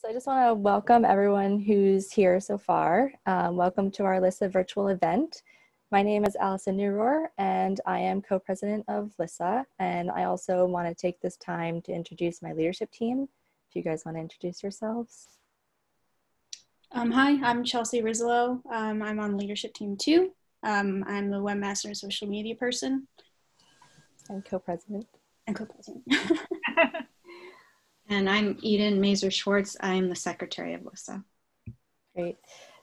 so I just want to welcome everyone who's here so far. Um, welcome to our LISSA virtual event. My name is Allison Newrohr and I am co-president of LISSA. And I also want to take this time to introduce my leadership team. If you guys want to introduce yourselves. Um, hi, I'm Chelsea Rislow. Um, I'm on leadership team two. Um, I'm the webmaster and social media person. And co-president. And co-president. and I'm Eden Mazer Schwartz. I'm the secretary of LISSA. Great.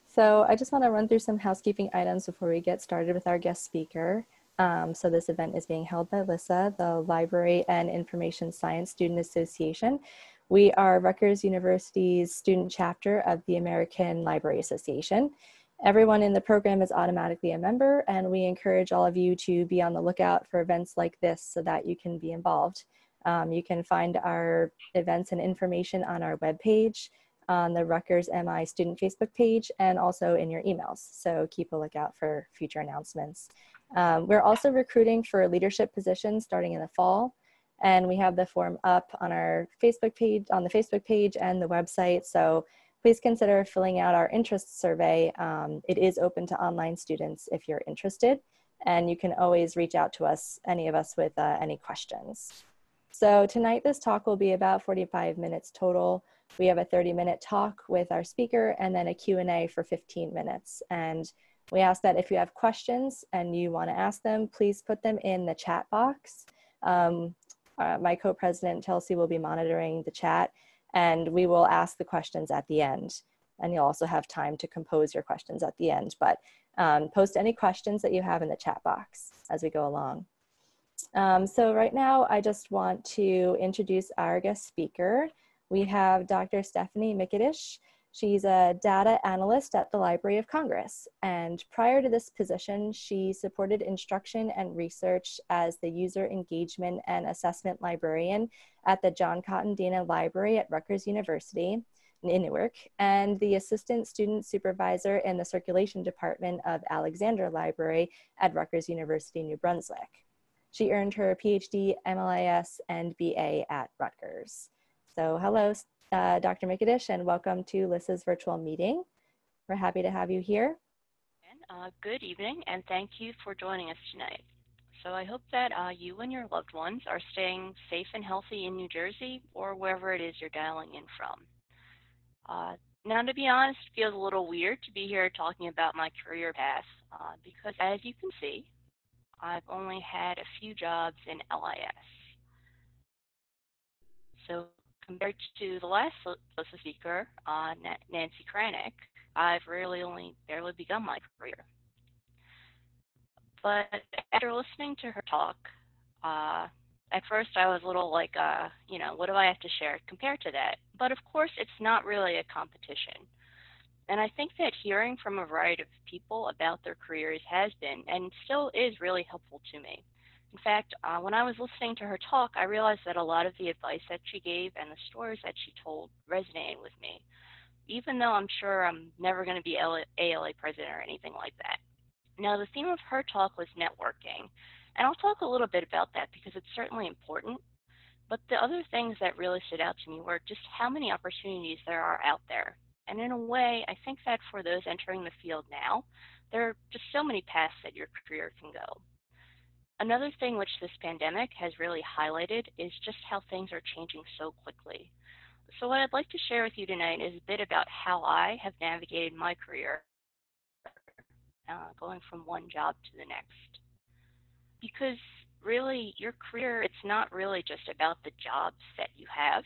So I just want to run through some housekeeping items before we get started with our guest speaker. Um, so this event is being held by LISSA, the Library and Information Science Student Association. We are Rutgers University's student chapter of the American Library Association. Everyone in the program is automatically a member and we encourage all of you to be on the lookout for events like this so that you can be involved. Um, you can find our events and information on our webpage on the Rutgers MI student Facebook page and also in your emails. So keep a lookout for future announcements. Um, we're also recruiting for leadership positions starting in the fall. And we have the form up on our Facebook page, on the Facebook page and the website. So please consider filling out our interest survey. Um, it is open to online students if you're interested. And you can always reach out to us, any of us with uh, any questions. So tonight this talk will be about 45 minutes total. We have a 30 minute talk with our speaker and then a Q&A for 15 minutes. And we ask that if you have questions and you want to ask them, please put them in the chat box. Um, uh, my co-president Chelsea will be monitoring the chat and we will ask the questions at the end. And you'll also have time to compose your questions at the end, but um, post any questions that you have in the chat box as we go along. Um, so right now, I just want to introduce our guest speaker we have Dr. Stephanie Mikitish. She's a data analyst at the Library of Congress. And prior to this position, she supported instruction and research as the user engagement and assessment librarian at the John Cotton Dana Library at Rutgers University in Newark, and the assistant student supervisor in the circulation department of Alexander Library at Rutgers University, New Brunswick. She earned her PhD, MLIS, and BA at Rutgers. So hello, uh, Dr. Mikitish, and welcome to LISSA's virtual meeting. We're happy to have you here. Uh, good evening, and thank you for joining us tonight. So I hope that uh, you and your loved ones are staying safe and healthy in New Jersey or wherever it is you're dialing in from. Uh, now, to be honest, it feels a little weird to be here talking about my career path uh, because, as you can see, I've only had a few jobs in LIS. So compared to the last speaker, uh, Nancy Kranich, I've really only barely begun my career. But after listening to her talk, uh, at first I was a little like, uh, you know, what do I have to share compared to that? But of course, it's not really a competition. And I think that hearing from a variety of people about their careers has been and still is really helpful to me. In fact, uh, when I was listening to her talk, I realized that a lot of the advice that she gave and the stories that she told resonated with me, even though I'm sure I'm never going to be ALA president or anything like that. Now, the theme of her talk was networking, and I'll talk a little bit about that because it's certainly important. But the other things that really stood out to me were just how many opportunities there are out there. And in a way, I think that for those entering the field now, there are just so many paths that your career can go. Another thing which this pandemic has really highlighted is just how things are changing so quickly. So what I'd like to share with you tonight is a bit about how I have navigated my career, uh, going from one job to the next. Because really, your career, it's not really just about the jobs that you have.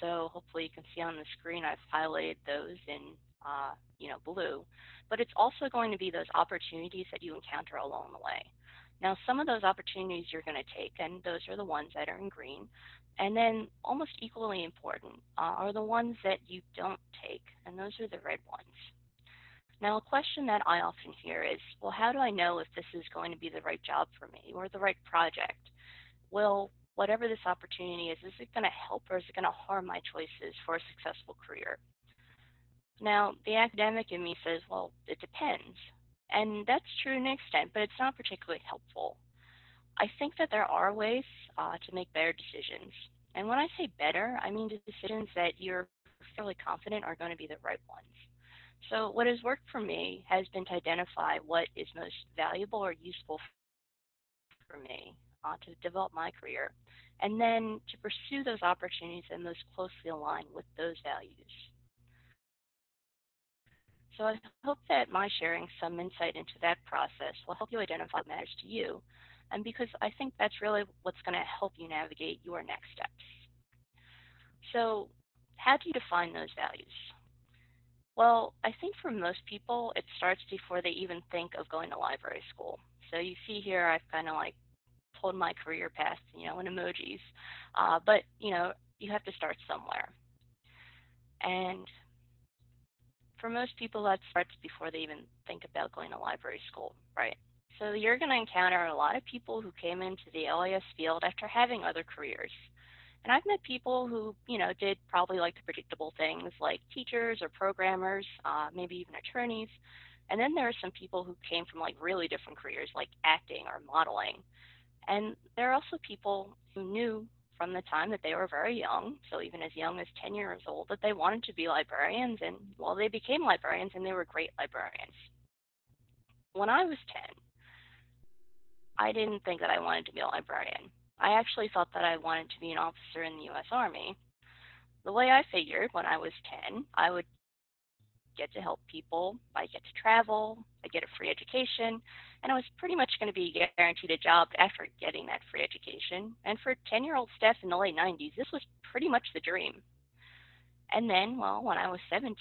So hopefully you can see on the screen, I've highlighted those in, uh, you know, blue. But it's also going to be those opportunities that you encounter along the way. Now, some of those opportunities you're going to take, and those are the ones that are in green. And then, almost equally important, uh, are the ones that you don't take, and those are the red ones. Now, a question that I often hear is, well, how do I know if this is going to be the right job for me or the right project? Well, whatever this opportunity is, is it going to help or is it going to harm my choices for a successful career? Now, the academic in me says, well, it depends. And that's true to an extent, but it's not particularly helpful. I think that there are ways uh, to make better decisions. And when I say better, I mean decisions that you're fairly confident are going to be the right ones. So what has worked for me has been to identify what is most valuable or useful for me uh, to develop my career, and then to pursue those opportunities that most closely align with those values. So I hope that my sharing some insight into that process will help you identify what matters to you, and because I think that's really what's going to help you navigate your next steps. So how do you define those values? Well, I think for most people, it starts before they even think of going to library school. So you see here, I've kind of like told my career path, you know, in emojis. Uh, but, you know, you have to start somewhere. And for most people, that starts before they even think about going to library school, right? So you're going to encounter a lot of people who came into the LIS field after having other careers. And I've met people who, you know, did probably like the predictable things like teachers or programmers, uh, maybe even attorneys. And then there are some people who came from like really different careers like acting or modeling. And there are also people who knew from the time that they were very young, so even as young as 10 years old, that they wanted to be librarians. And well, they became librarians and they were great librarians. When I was 10, I didn't think that I wanted to be a librarian. I actually thought that I wanted to be an officer in the US Army. The way I figured when I was 10, I would get to help people, I get to travel, I get a free education, and I was pretty much going to be guaranteed a job after getting that free education. And for 10 year old Steph in the late 90s, this was pretty much the dream. And then, well, when I was 17,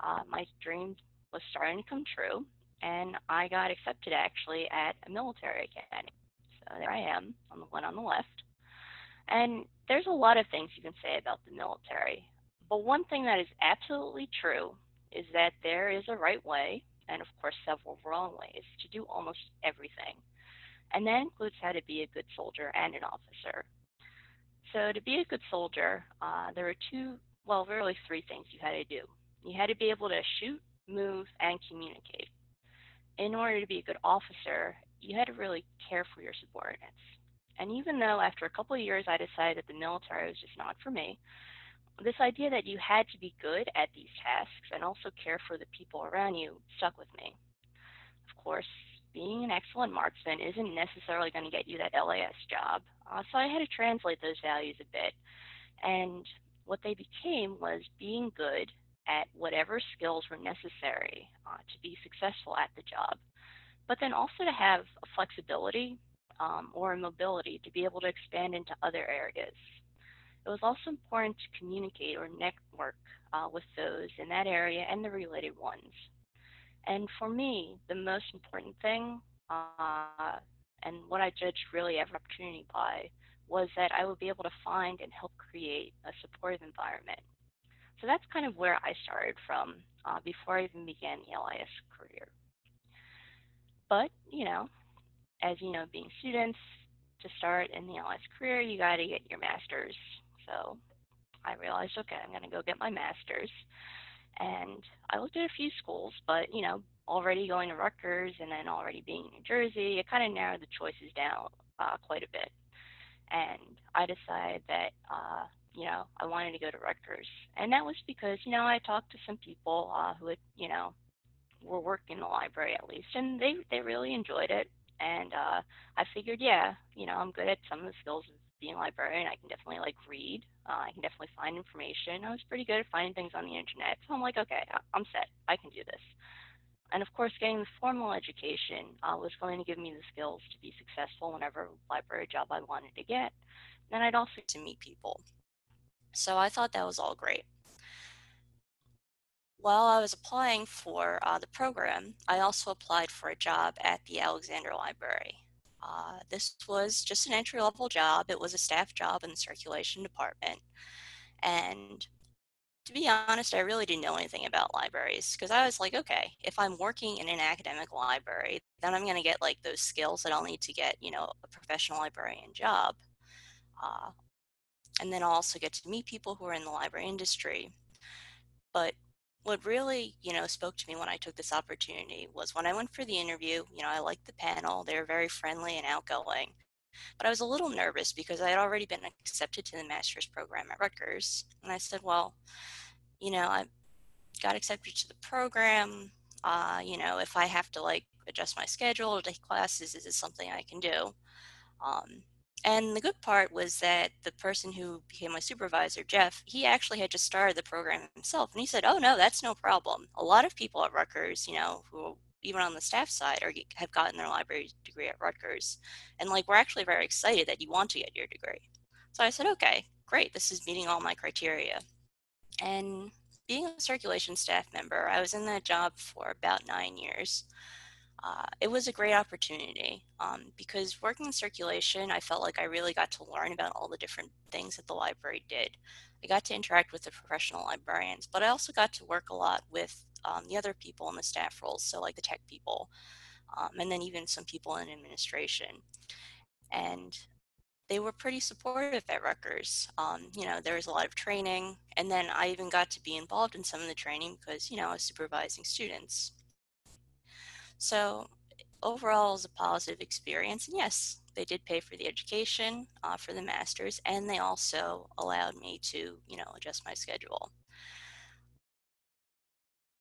uh, my dream was starting to come true, and I got accepted actually at a military academy. So there I am on the one on the left. And there's a lot of things you can say about the military. But one thing that is absolutely true is that there is a right way, and of course, several wrong ways, to do almost everything. And that includes how to be a good soldier and an officer. So, to be a good soldier, uh, there are two, well, really three things you had to do. You had to be able to shoot, move, and communicate. In order to be a good officer, you had to really care for your subordinates. And even though after a couple of years I decided that the military was just not for me, this idea that you had to be good at these tasks and also care for the people around you stuck with me. Of course, being an excellent marksman isn't necessarily going to get you that LIS job, uh, so I had to translate those values a bit. And what they became was being good at whatever skills were necessary uh, to be successful at the job, but then also to have a flexibility um, or a mobility to be able to expand into other areas it was also important to communicate or network uh, with those in that area and the related ones. And for me, the most important thing, uh, and what I judged really every opportunity by, was that I would be able to find and help create a supportive environment. So that's kind of where I started from uh, before I even began the LIS career. But, you know, as you know, being students, to start in the LIS career, you got to get your master's so I realized, okay, I'm going to go get my master's. And I looked at a few schools, but, you know, already going to Rutgers and then already being in New Jersey, it kind of narrowed the choices down uh, quite a bit. And I decided that, uh, you know, I wanted to go to Rutgers. And that was because, you know, I talked to some people uh, who had, you know, were working in the library at least, and they, they really enjoyed it. And uh, I figured, yeah, you know, I'm good at some of the skills being a librarian, I can definitely like read. Uh, I can definitely find information. I was pretty good at finding things on the internet. So I'm like, okay, I'm set. I can do this. And of course, getting the formal education uh, was going to give me the skills to be successful whenever library job I wanted to get. And I'd also get to meet people. So I thought that was all great. While I was applying for uh, the program, I also applied for a job at the Alexander Library. Uh, this was just an entry level job. It was a staff job in the circulation department. And to be honest, I really didn't know anything about libraries because I was like, okay, if I'm working in an academic library, then I'm going to get like those skills that I'll need to get, you know, a professional librarian job. Uh, and then I'll also get to meet people who are in the library industry. But what really, you know, spoke to me when I took this opportunity was when I went for the interview, you know, I liked the panel. They were very friendly and outgoing. But I was a little nervous because I had already been accepted to the master's program at Rutgers. And I said, well, you know, I got accepted to the program. Uh, you know, if I have to like adjust my schedule or take classes, is it something I can do? Um, and the good part was that the person who became my supervisor, Jeff, he actually had just started the program himself. And he said, Oh, no, that's no problem. A lot of people at Rutgers, you know, who even on the staff side are, have gotten their library degree at Rutgers. And like, we're actually very excited that you want to get your degree. So I said, Okay, great. This is meeting all my criteria. And being a circulation staff member, I was in that job for about nine years uh, it was a great opportunity um, because working in circulation, I felt like I really got to learn about all the different things that the library did. I got to interact with the professional librarians, but I also got to work a lot with um, the other people in the staff roles, so like the tech people, um, and then even some people in administration. And they were pretty supportive at Rutgers. Um, you know, there was a lot of training, and then I even got to be involved in some of the training because, you know, I was supervising students. So overall, it was a positive experience. And yes, they did pay for the education uh, for the masters, and they also allowed me to, you know, adjust my schedule.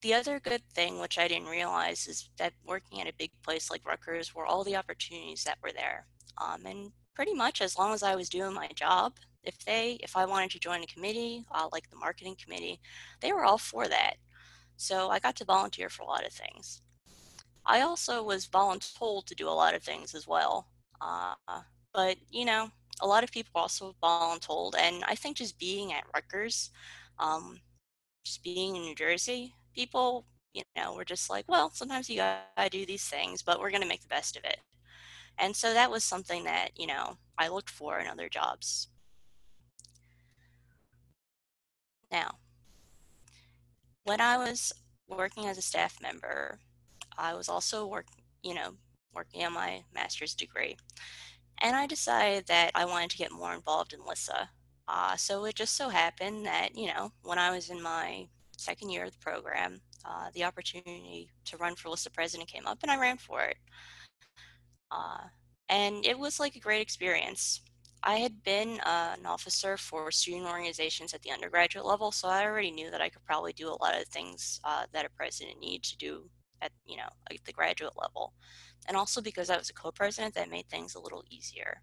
The other good thing, which I didn't realize, is that working at a big place like Rutgers were all the opportunities that were there. Um, and pretty much as long as I was doing my job, if they, if I wanted to join a committee, uh, like the marketing committee, they were all for that. So I got to volunteer for a lot of things. I also was voluntold to do a lot of things as well. Uh, but, you know, a lot of people also voluntold. And I think just being at Rutgers, um, just being in New Jersey, people, you know, were just like, well, sometimes you gotta do these things, but we're gonna make the best of it. And so that was something that, you know, I looked for in other jobs. Now, when I was working as a staff member, I was also work, you know, working on my master's degree. And I decided that I wanted to get more involved in LISSA. Uh, so it just so happened that, you know, when I was in my second year of the program, uh, the opportunity to run for LISSA president came up and I ran for it. Uh, and it was like a great experience. I had been uh, an officer for student organizations at the undergraduate level, so I already knew that I could probably do a lot of things uh, that a president needs to do at you know at the graduate level and also because i was a co-president that made things a little easier.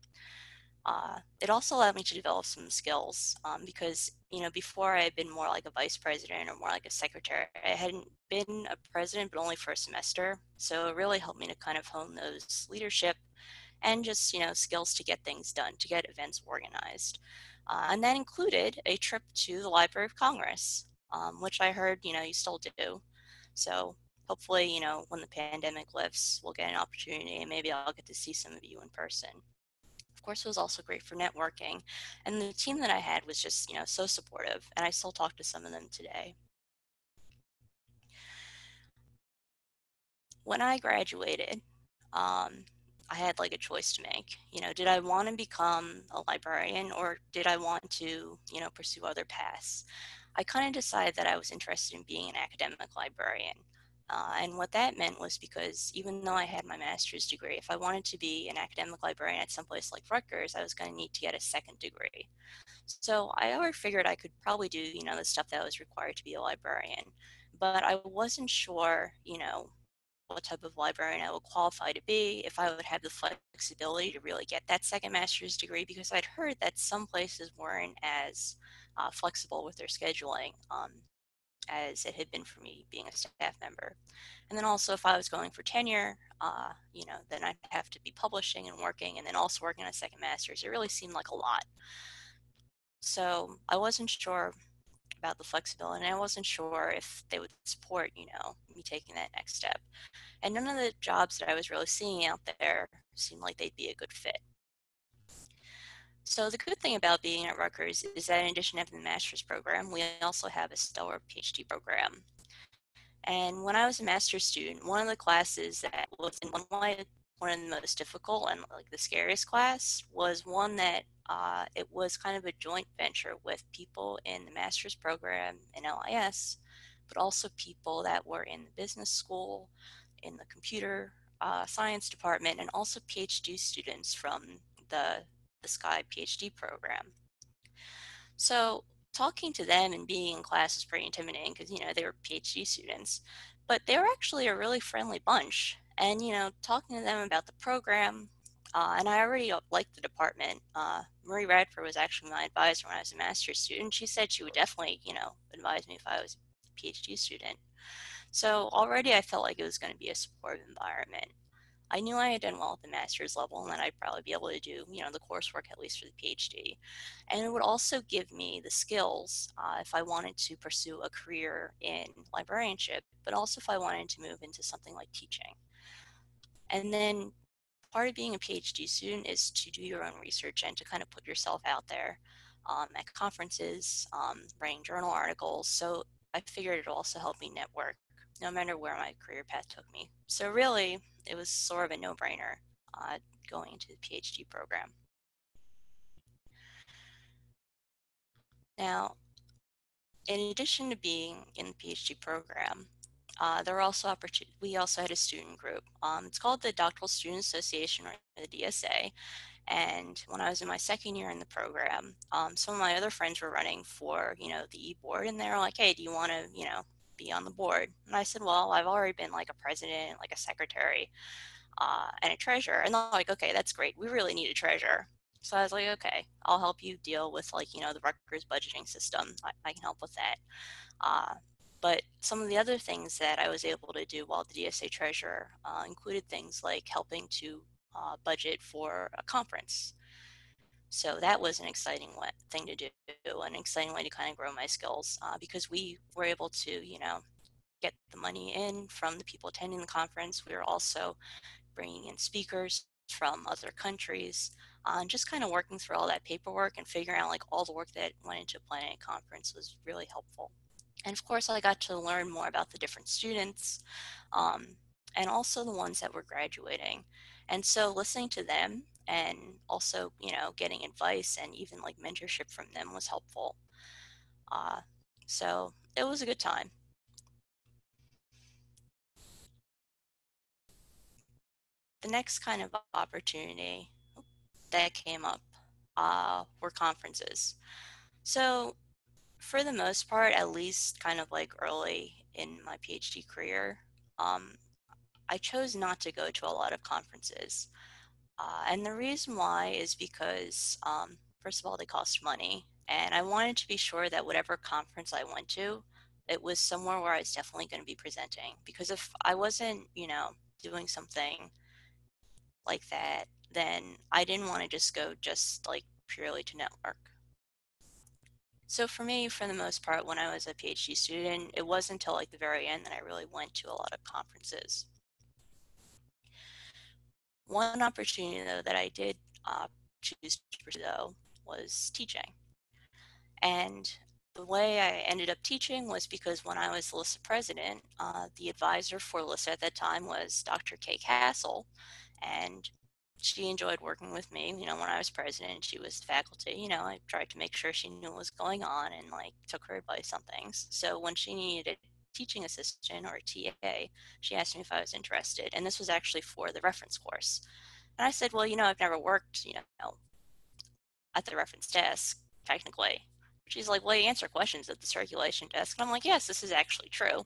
Uh, it also allowed me to develop some skills um, because you know before i had been more like a vice president or more like a secretary i hadn't been a president but only for a semester so it really helped me to kind of hone those leadership and just you know skills to get things done to get events organized uh, and that included a trip to the library of congress um, which i heard you know you still do so hopefully, you know, when the pandemic lifts, we'll get an opportunity and maybe I'll get to see some of you in person. Of course, it was also great for networking. And the team that I had was just, you know, so supportive. And I still talk to some of them today. When I graduated, um, I had like a choice to make. You know, did I want to become a librarian or did I want to, you know, pursue other paths? I kind of decided that I was interested in being an academic librarian. Uh, and what that meant was because even though I had my master's degree, if I wanted to be an academic librarian at some place like Rutgers, I was going to need to get a second degree. So I already figured I could probably do, you know, the stuff that was required to be a librarian. But I wasn't sure, you know, what type of librarian I would qualify to be, if I would have the flexibility to really get that second master's degree, because I'd heard that some places weren't as uh, flexible with their scheduling. Um, as it had been for me being a staff member. And then also, if I was going for tenure, uh, you know, then I'd have to be publishing and working, and then also working on a second master's. It really seemed like a lot. So I wasn't sure about the flexibility, and I wasn't sure if they would support, you know, me taking that next step. And none of the jobs that I was really seeing out there seemed like they'd be a good fit. So the good thing about being at Rutgers is that in addition to the master's program, we also have a stellar PhD program. And when I was a master's student, one of the classes that was in one way one of the most difficult and like the scariest class was one that uh, it was kind of a joint venture with people in the master's program in LIS, but also people that were in the business school, in the computer uh, science department, and also PhD students from the the SC&I PhD program. So talking to them and being in class is pretty intimidating because, you know, they were PhD students, but they were actually a really friendly bunch. And, you know, talking to them about the program, uh, and I already liked the department. Uh, Marie Radford was actually my advisor when I was a master's student. She said she would definitely, you know, advise me if I was a PhD student. So already I felt like it was going to be a supportive environment. I knew I had done well at the master's level and that I'd probably be able to do, you know, the coursework at least for the PhD. And it would also give me the skills uh, if I wanted to pursue a career in librarianship, but also if I wanted to move into something like teaching. And then part of being a PhD student is to do your own research and to kind of put yourself out there um, at conferences, um, writing journal articles. So I figured it would also help me network no matter where my career path took me. So really, it was sort of a no-brainer uh, going into the PhD program. Now, in addition to being in the PhD program, uh, there were also opportunities. We also had a student group. Um, it's called the Doctoral Student Association, or the DSA. And when I was in my second year in the program, um, some of my other friends were running for, you know, the e-board, and they were like, "Hey, do you want to, you know, be on the board?" And I said, "Well, I've already been like a president, like a secretary, uh, and a treasurer." And they're like, "Okay, that's great. We really need a treasurer." So I was like, "Okay, I'll help you deal with like, you know, the Rutgers budgeting system. I, I can help with that." Uh, but some of the other things that I was able to do while the DSA treasurer uh, included things like helping to uh, budget for a conference. So that was an exciting thing to do, an exciting way to kind of grow my skills uh, because we were able to, you know, get the money in from the people attending the conference. We were also bringing in speakers from other countries uh, and just kind of working through all that paperwork and figuring out like all the work that went into planning a conference was really helpful. And of course, I got to learn more about the different students um, and also the ones that were graduating. And so listening to them and also, you know, getting advice and even like mentorship from them was helpful. Uh, so it was a good time. The next kind of opportunity that came up uh, were conferences. So for the most part, at least kind of like early in my PhD career, um, I chose not to go to a lot of conferences. Uh, and the reason why is because, um, first of all, they cost money. And I wanted to be sure that whatever conference I went to, it was somewhere where I was definitely going to be presenting. Because if I wasn't, you know, doing something like that, then I didn't want to just go just like purely to network. So for me, for the most part, when I was a PhD student, it wasn't until like the very end that I really went to a lot of conferences. One opportunity though that I did uh, choose to pursue though was teaching. And the way I ended up teaching was because when I was LISSA president, uh, the advisor for LISSA at that time was Dr. Kay Cassell, and she enjoyed working with me. You know, when I was president, she was faculty. You know, I tried to make sure she knew what was going on and like took her advice on things. So when she needed teaching assistant or TA, she asked me if I was interested, and this was actually for the reference course. And I said, well, you know, I've never worked, you know, at the reference desk technically. She's like, well, you answer questions at the circulation desk. And I'm like, yes, this is actually true.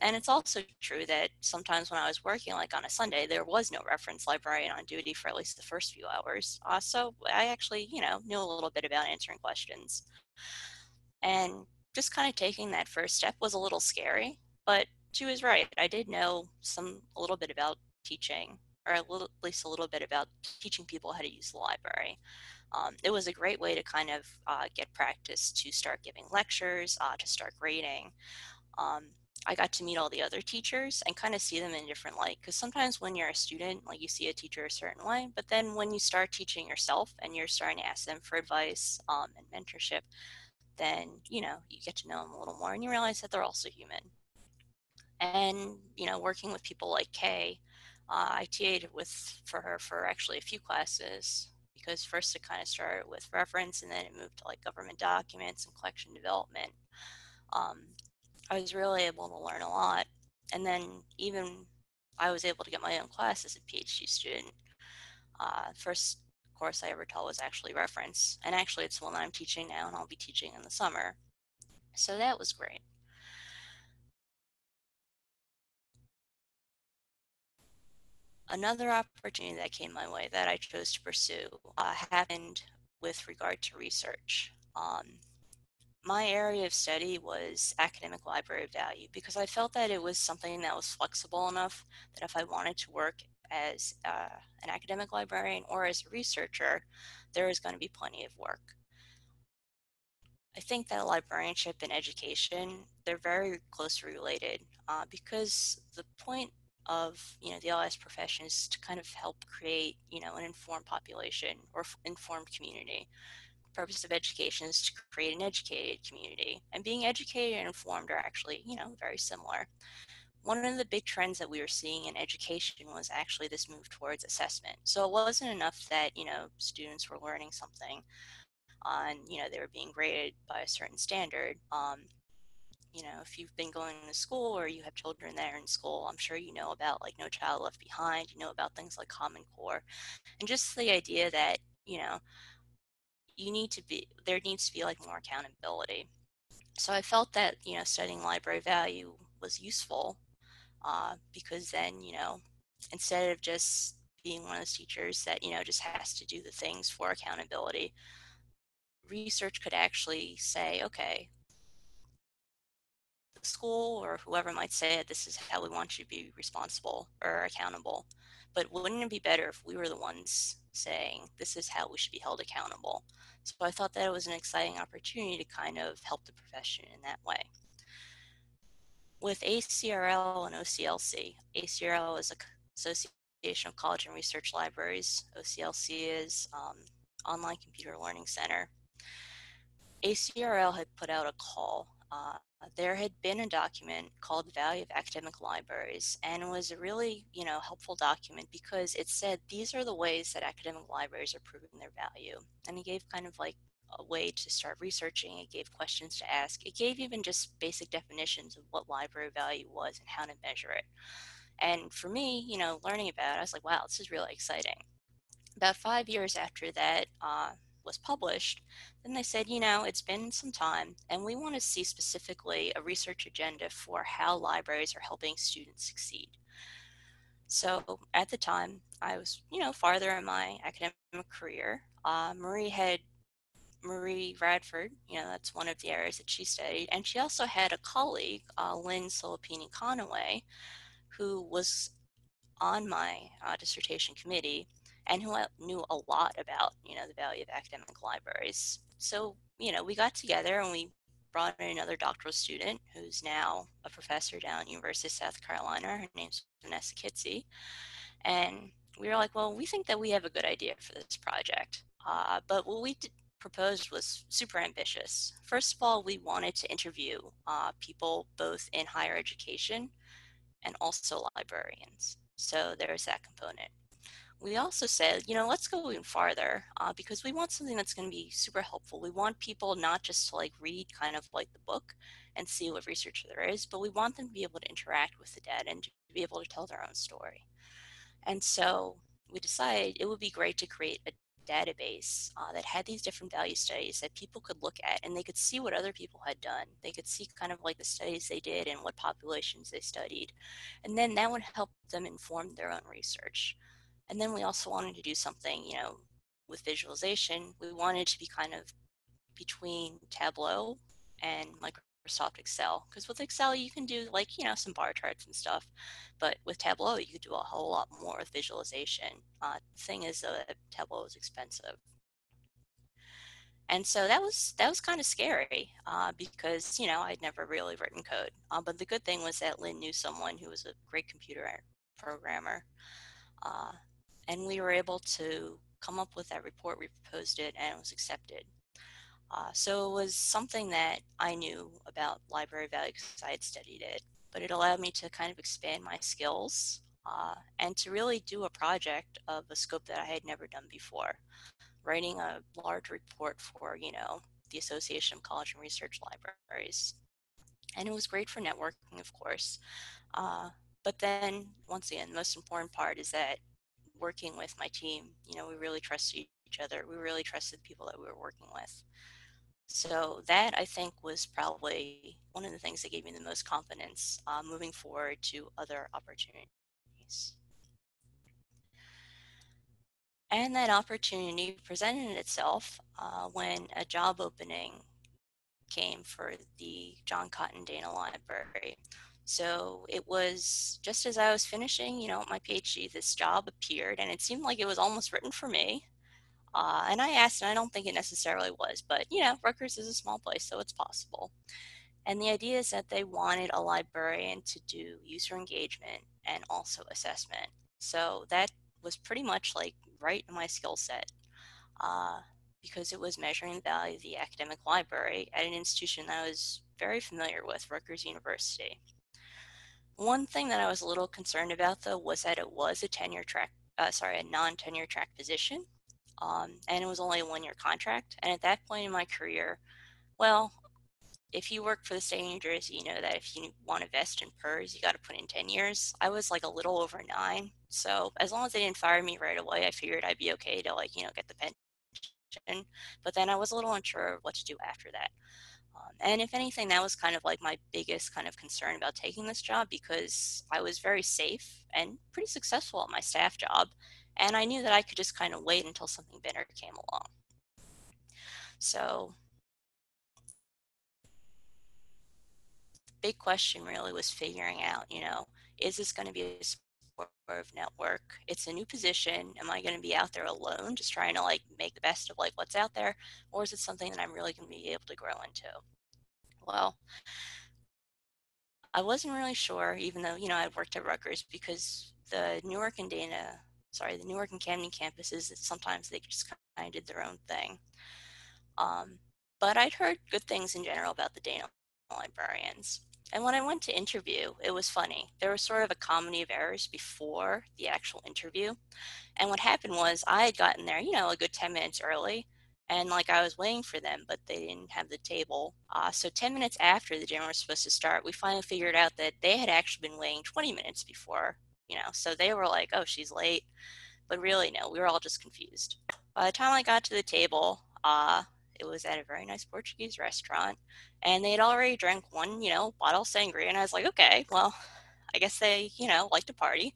And it's also true that sometimes when I was working, like on a Sunday, there was no reference librarian on duty for at least the first few hours. Uh, so I actually, you know, knew a little bit about answering questions. And just kind of taking that first step was a little scary, but she was right. I did know some a little bit about teaching, or at least a little bit about teaching people how to use the library. Um, it was a great way to kind of uh, get practice to start giving lectures, uh, to start grading. Um, I got to meet all the other teachers and kind of see them in a different light. Because sometimes when you're a student, like you see a teacher a certain way, but then when you start teaching yourself and you're starting to ask them for advice um, and mentorship, then you know you get to know them a little more and you realize that they're also human. And you know, working with people like Kay, uh, I TA'd with for her for actually a few classes because first it kind of started with reference and then it moved to like government documents and collection development. Um, I was really able to learn a lot. And then even I was able to get my own class as a PhD student. Uh, first course I ever taught was actually reference. And actually, it's one that I'm teaching now, and I'll be teaching in the summer. So that was great. Another opportunity that came my way that I chose to pursue uh, happened with regard to research. Um, my area of study was academic library value because I felt that it was something that was flexible enough that if I wanted to work as uh, an academic librarian or as a researcher, there is going to be plenty of work. I think that librarianship and education, they're very closely related uh, because the point of you know the LS profession is to kind of help create you know an informed population or informed community. The purpose of education is to create an educated community, and being educated and informed are actually you know very similar. One of the big trends that we were seeing in education was actually this move towards assessment. So it wasn't enough that you know students were learning something on you know they were being graded by a certain standard. Um, you know, if you've been going to school or you have children that are in school, I'm sure you know about like No Child Left Behind, you know about things like Common Core, and just the idea that, you know, you need to be, there needs to be like more accountability. So I felt that, you know, studying library value was useful uh, because then, you know, instead of just being one of those teachers that, you know, just has to do the things for accountability, research could actually say, okay, the school or whoever might say it, this is how we want you to be responsible or accountable. But wouldn't it be better if we were the ones saying this is how we should be held accountable? So I thought that it was an exciting opportunity to kind of help the profession in that way. With ACRL and OCLC, ACRL is a Association of College and Research Libraries. OCLC is um, Online Computer Learning Center. ACRL had put out a call uh, there had been a document called the Value of Academic Libraries, and it was a really, you know, helpful document because it said these are the ways that academic libraries are proving their value. And it gave kind of like a way to start researching. It gave questions to ask. It gave even just basic definitions of what library value was and how to measure it. And for me, you know, learning about it, I was like, wow, this is really exciting. About five years after that, uh, was published, then they said, you know, it's been some time, and we want to see specifically a research agenda for how libraries are helping students succeed. So at the time, I was, you know, farther in my academic career. Uh, Marie had Marie Radford, you know, that's one of the areas that she studied. And she also had a colleague, uh, Lynn Silipigni Connaway, who was on my uh, dissertation committee and who knew a lot about, you know, the value of academic libraries. So, you know, we got together and we brought in another doctoral student who's now a professor down at University of South Carolina. Her name's Vanessa Kitzie. And we were like, well, we think that we have a good idea for this project. Uh, but what we did, proposed was super ambitious. First of all, we wanted to interview uh, people both in higher education and also librarians. So there's that component we also said, you know, let's go even farther uh, because we want something that's going to be super helpful. We want people not just to like read kind of like the book and see what research there is, but we want them to be able to interact with the data and to be able to tell their own story. And so we decided it would be great to create a database uh, that had these different value studies that people could look at and they could see what other people had done. They could see kind of like the studies they did and what populations they studied. And then that would help them inform their own research. And then we also wanted to do something, you know, with visualization. We wanted to be kind of between Tableau and Microsoft Excel. Because with Excel, you can do like, you know, some bar charts and stuff. But with Tableau, you could do a whole lot more with visualization. Uh, the thing is, that Tableau is expensive. And so that was that was kind of scary uh, because you know I'd never really written code. Uh, but the good thing was that Lynn knew someone who was a great computer programmer, uh, and we were able to come up with that report. We proposed it, and it was accepted. Uh, so it was something that I knew about library value because I had studied it, but it allowed me to kind of expand my skills uh, and to really do a project of a scope that I had never done before. Writing a large report for, you know, the Association of College and Research Libraries. And it was great for networking, of course. Uh, but then, once again, the most important part is that working with my team, you know, we really trust each each other. We really trusted the people that we were working with. So that I think was probably one of the things that gave me the most confidence uh, moving forward to other opportunities. And that opportunity presented itself uh, when a job opening came for the John Cotton Dana Library. So it was just as I was finishing, you know, my PhD, this job appeared, and it seemed like it was almost written for me. Uh, and I asked, and I don't think it necessarily was, but you know, Rutgers is a small place, so it's possible. And the idea is that they wanted a librarian to do user engagement and also assessment. So that was pretty much like right in my skill set uh, because it was measuring the value of the academic library at an institution that I was very familiar with, Rutgers University. One thing that I was a little concerned about though was that it was a tenure track, uh, sorry, a non-tenure track position, um, and it was only a one-year contract. And at that point in my career, well, if you work for the state of New Jersey, you know that if you want to vest in PERS, you got to put in 10 years. I was like a little over nine. So as long as they didn't fire me right away, I figured I'd be okay to like, you know, get the pension. But then I was a little unsure of what to do after that. Um, and if anything, that was kind of like my biggest kind of concern about taking this job because I was very safe and pretty successful at my staff job. And I knew that I could just kind of wait until something better came along. So big question really was figuring out, you know, is this going to be a supportive network? It's a new position. Am I going to be out there alone, just trying to like make the best of like what's out there, or is it something that I'm really going to be able to grow into? Well, I wasn't really sure, even though you know I'd worked at Rutgers, because the Newark and Dana, sorry, the Newark and Camden campuses, sometimes they just kind of did their own thing. Um, but I'd heard good things in general about the Dana librarians. And when I went to interview, it was funny. There was sort of a comedy of errors before the actual interview. And what happened was I had gotten there, you know, a good 10 minutes early. And like I was waiting for them, but they didn't have the table. Uh, so 10 minutes after the dinner was supposed to start, we finally figured out that they had actually been waiting 20 minutes before, you know. So they were like, oh, she's late. But really, no, we were all just confused. By the time I got to the table, uh, it was at a very nice Portuguese restaurant, and they had already drank one, you know, bottle sangria, and I was like, okay, well, I guess they, you know, like to party.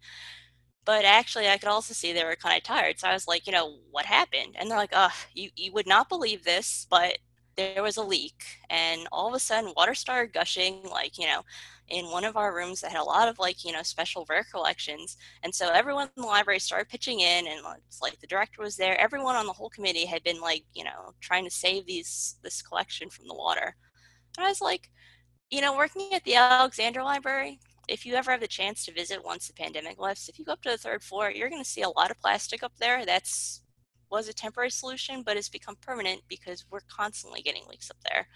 But actually, I could also see they were kind of tired. So I was like, you know, what happened? And they're like, oh, you, you would not believe this, but there was a leak. And all of a sudden, water started gushing, like, you know, in one of our rooms that had a lot of like you know special rare collections and so everyone in the library started pitching in and like the director was there everyone on the whole committee had been like you know trying to save these this collection from the water and i was like you know working at the alexander library if you ever have the chance to visit once the pandemic lifts if you go up to the third floor you're going to see a lot of plastic up there that's was a temporary solution but it's become permanent because we're constantly getting leaks up there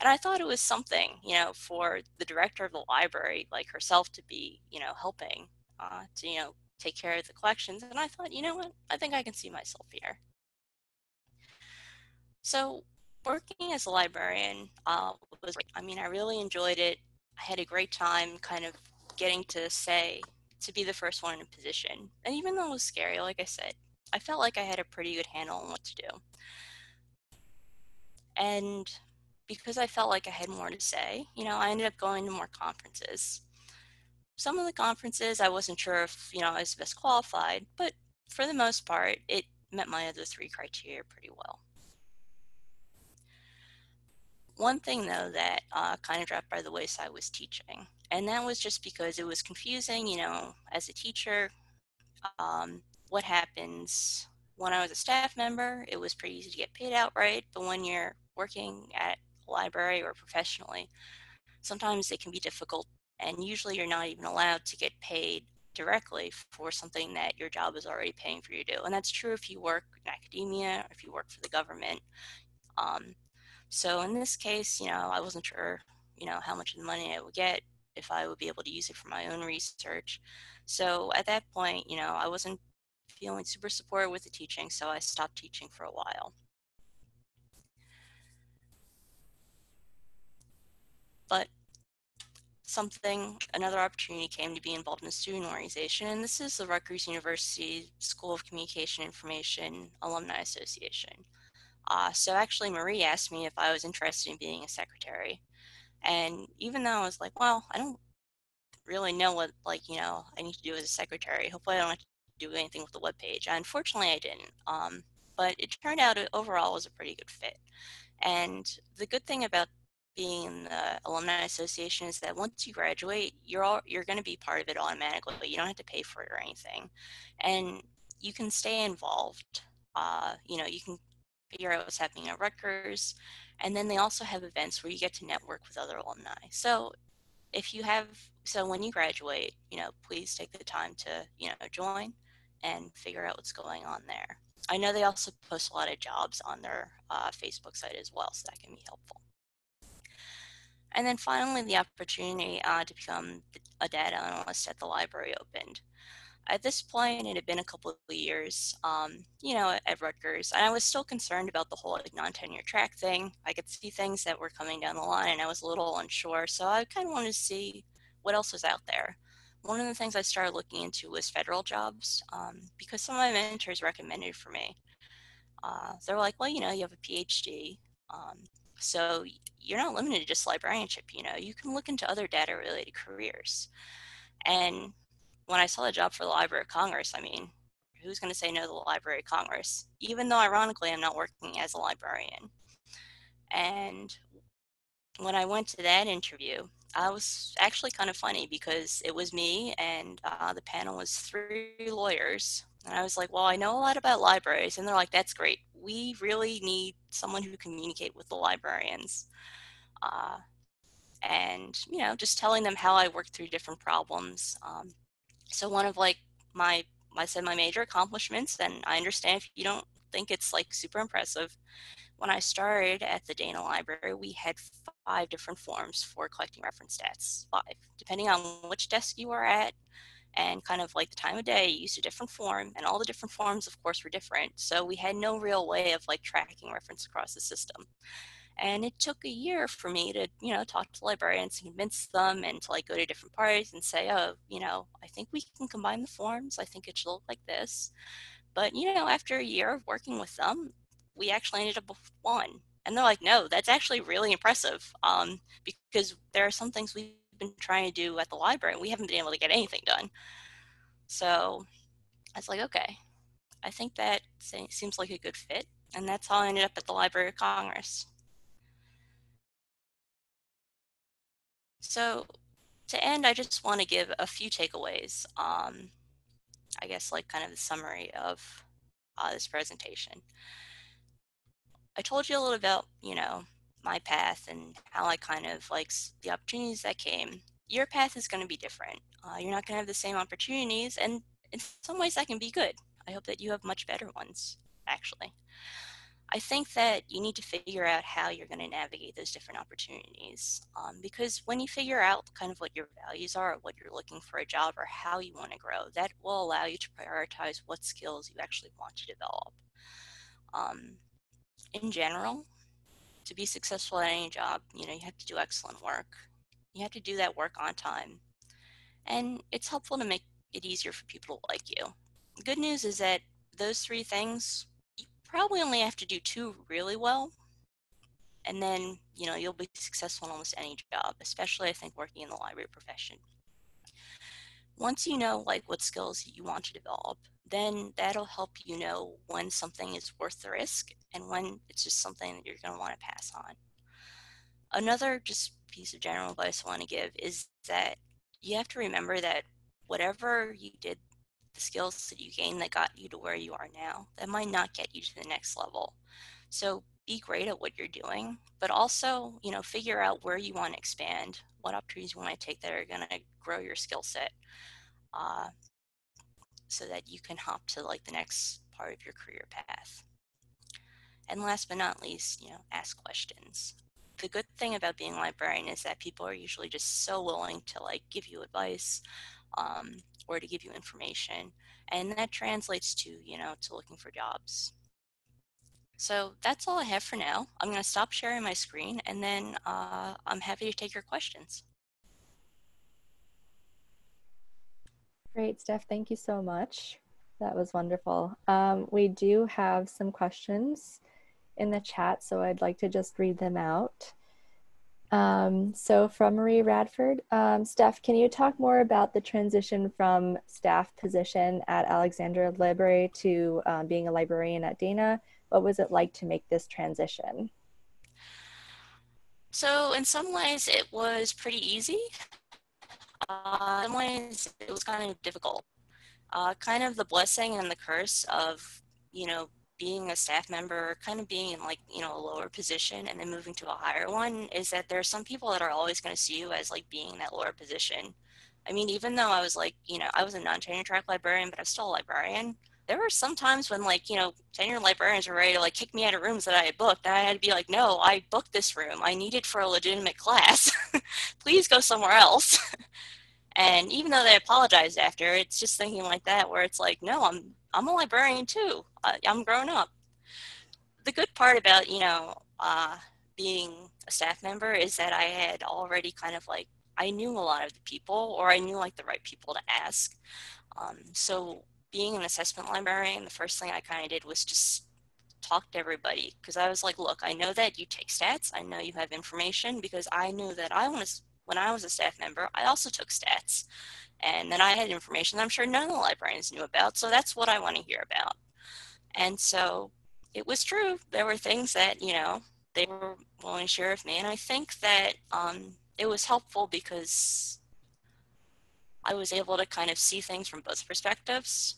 and I thought it was something, you know, for the director of the library, like herself, to be, you know, helping uh, to, you know, take care of the collections. And I thought, you know what, I think I can see myself here. So working as a librarian uh, was, I mean, I really enjoyed it. I had a great time kind of getting to say, to be the first one in a position. And even though it was scary, like I said, I felt like I had a pretty good handle on what to do. And because I felt like I had more to say, you know, I ended up going to more conferences. Some of the conferences I wasn't sure if, you know, I was best qualified, but for the most part, it met my other three criteria pretty well. One thing, though, that uh, kind of dropped by the wayside was teaching. And that was just because it was confusing, you know, as a teacher, um, what happens when I was a staff member, it was pretty easy to get paid outright, but when you're working at a library or professionally, sometimes it can be difficult and usually you're not even allowed to get paid directly for something that your job is already paying for you to do. And that's true if you work in academia or if you work for the government. Um, so in this case, you know, I wasn't sure, you know, how much of the money I would get if I would be able to use it for my own research. So at that point, you know, I wasn't feeling super supported with the teaching, so I stopped teaching for a while. But something, another opportunity came to be involved in a student organization, and this is the Rutgers University School of Communication Information Alumni Association. Uh, so actually, Marie asked me if I was interested in being a secretary, and even though I was like, well, I don't really know what like you know I need to do as a secretary. Hopefully, I don't have to do anything with the web page. Unfortunately, I didn't. Um, but it turned out it overall was a pretty good fit. And the good thing about being in the alumni association is that once you graduate, you're all you're going to be part of it automatically. But You don't have to pay for it or anything, and you can stay involved. Uh, you know, you can figure out what's happening at Rutgers, and then they also have events where you get to network with other alumni. So, if you have so when you graduate, you know, please take the time to you know join and figure out what's going on there. I know they also post a lot of jobs on their uh, Facebook site as well, so that can be helpful. And then finally, the opportunity uh, to become a data analyst at the library opened. At this point, it had been a couple of years, um, you know, at, at Rutgers, and I was still concerned about the whole like, non-tenure track thing. I could see things that were coming down the line, and I was a little unsure. So I kind of wanted to see what else was out there. One of the things I started looking into was federal jobs um, because some of my mentors recommended for me. Uh, they're like, well, you know, you have a PhD, um, so you're not limited to just librarianship, you know, you can look into other data related careers. And when I saw the job for the Library of Congress, I mean, who's going to say no to the Library of Congress? Even though, ironically, I'm not working as a librarian. And when I went to that interview, I was actually kind of funny because it was me and uh, the panel was three lawyers. And I was like, well, I know a lot about libraries. And they're like, that's great. We really need someone who communicate with the librarians. Uh, and, you know, just telling them how I work through different problems. Um, so one of like my, I said my major accomplishments, and I understand if you don't think it's like super impressive, when I started at the Dana Library, we had five different forms for collecting reference stats. Five, depending on which desk you are at and kind of like the time of day, you used a different form, and all the different forms, of course, were different. So we had no real way of like tracking reference across the system. And it took a year for me to, you know, talk to librarians and convince them and to like go to different parties and say, oh, you know, I think we can combine the forms. I think it should look like this. But, you know, after a year of working with them, we actually ended up with one. And they're like, no, that's actually really impressive um, because there are some things we've been trying to do at the library and we haven't been able to get anything done. So I was like, okay, I think that seems like a good fit. And that's how I ended up at the Library of Congress. So to end, I just want to give a few takeaways. Um, I guess like kind of the summary of uh, this presentation. I told you a little about, you know, my path and how I kind of like the opportunities that came. Your path is going to be different. Uh, you're not going to have the same opportunities, and in some ways that can be good. I hope that you have much better ones, actually. I think that you need to figure out how you're going to navigate those different opportunities. Um, because when you figure out kind of what your values are, what you're looking for a job, or how you want to grow, that will allow you to prioritize what skills you actually want to develop. Um, in general, to be successful at any job, you know, you have to do excellent work. You have to do that work on time. And it's helpful to make it easier for people to like you. The good news is that those three things, you probably only have to do two really well. And then, you know, you'll be successful in almost any job, especially I think working in the library profession. Once you know like what skills you want to develop, then that'll help you know when something is worth the risk and when it's just something that you're going to want to pass on. Another just piece of general advice I want to give is that you have to remember that whatever you did, the skills that you gained that got you to where you are now, that might not get you to the next level. So be great at what you're doing, but also, you know, figure out where you want to expand, what opportunities you want to take that are going to grow your skill set. Uh, so that you can hop to like the next part of your career path. And last but not least, you know, ask questions. The good thing about being a librarian is that people are usually just so willing to like give you advice um, or to give you information. And that translates to, you know, to looking for jobs. So that's all I have for now. I'm going to stop sharing my screen and then uh, I'm happy to take your questions. Great, Steph. Thank you so much. That was wonderful. Um, we do have some questions in the chat, so I'd like to just read them out. Um, so from Marie Radford, um, Steph, can you talk more about the transition from staff position at Alexander Library to um, being a librarian at Dana? What was it like to make this transition? So in some ways it was pretty easy. Uh, in ways it was kind of difficult. Uh, kind of the blessing and the curse of, you know, being a staff member, kind of being in like, you know, a lower position and then moving to a higher one is that there are some people that are always going to see you as like being in that lower position. I mean, even though I was like, you know, I was a non-tenure track librarian, but I'm still a librarian. There were some times when like, you know, tenure librarians were ready to like kick me out of rooms that I had booked. And I had to be like, no, I booked this room. I need it for a legitimate class. Please go somewhere else. and even though they apologized after, it's just thinking like that, where it's like, no, I'm I'm a librarian too. Uh, I'm grown up. The good part about, you know, uh, being a staff member is that I had already kind of like, I knew a lot of the people or I knew like the right people to ask. Um, so being an assessment librarian, the first thing I kind of did was just talk to everybody because I was like, look, I know that you take stats. I know you have information because I knew that I was, when I was a staff member, I also took stats. And then I had information I'm sure none of the librarians knew about. So that's what I want to hear about. And so it was true. There were things that, you know, they were willing to share with me. And I think that um, it was helpful because I was able to kind of see things from both perspectives.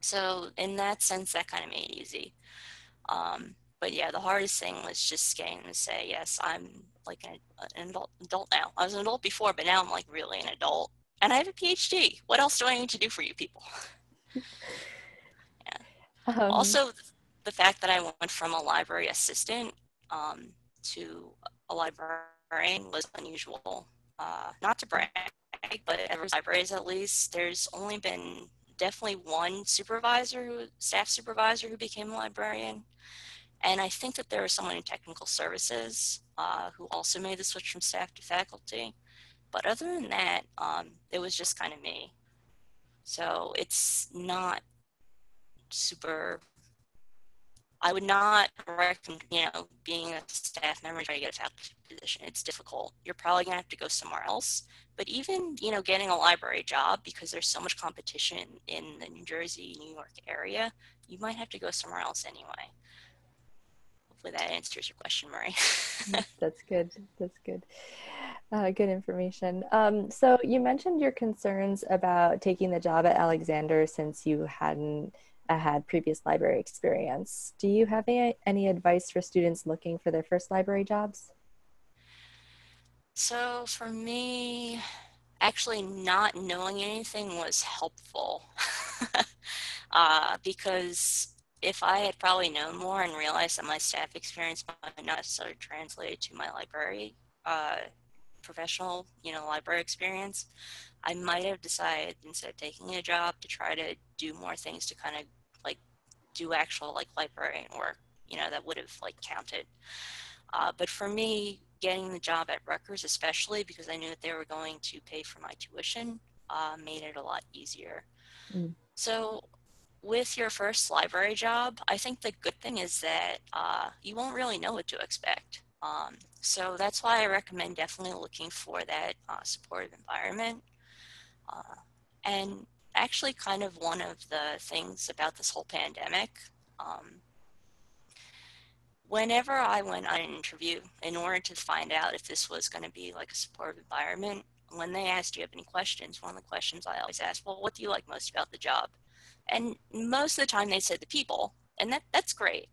So in that sense, that kind of made it easy. Um, but yeah, the hardest thing was just getting to say, yes, I'm like an, an adult, adult now. I was an adult before, but now I'm like really an adult and I have a PhD. What else do I need to do for you people? yeah. Um, also, the fact that I went from a library assistant um, to a librarian was unusual. Uh, not to brag, but at libraries at least, there's only been definitely one supervisor, who, staff supervisor, who became a librarian. And I think that there was someone in technical services uh, who also made the switch from staff to faculty. But other than that, um, it was just kind of me. So it's not super. I would not recommend, you know, being a staff member trying to get a faculty position. It's difficult. You're probably gonna have to go somewhere else. But even, you know, getting a library job because there's so much competition in the New Jersey, New York area, you might have to go somewhere else anyway. Hopefully that answers your question, Marie. That's good. That's good. Uh, good information. Um, so you mentioned your concerns about taking the job at Alexander since you hadn't had previous library experience. Do you have any, any advice for students looking for their first library jobs? So for me, actually not knowing anything was helpful uh, because if I had probably known more and realized that my staff experience might not necessarily translate to my library uh, professional, you know, library experience, I might have decided instead of taking a job to try to do more things to kind of do actual like librarian work, you know, that would have like counted. Uh, but for me, getting the job at Rutgers, especially because I knew that they were going to pay for my tuition, uh, made it a lot easier. Mm. So with your first library job, I think the good thing is that uh, you won't really know what to expect. Um, so that's why I recommend definitely looking for that uh, supportive environment. Uh, and actually, kind of one of the things about this whole pandemic, um, whenever I went on an interview in order to find out if this was going to be like a supportive environment, when they asked, Do you have any questions? One of the questions I always ask, Well, what do you like most about the job? And most of the time they said the people, and that, that's great.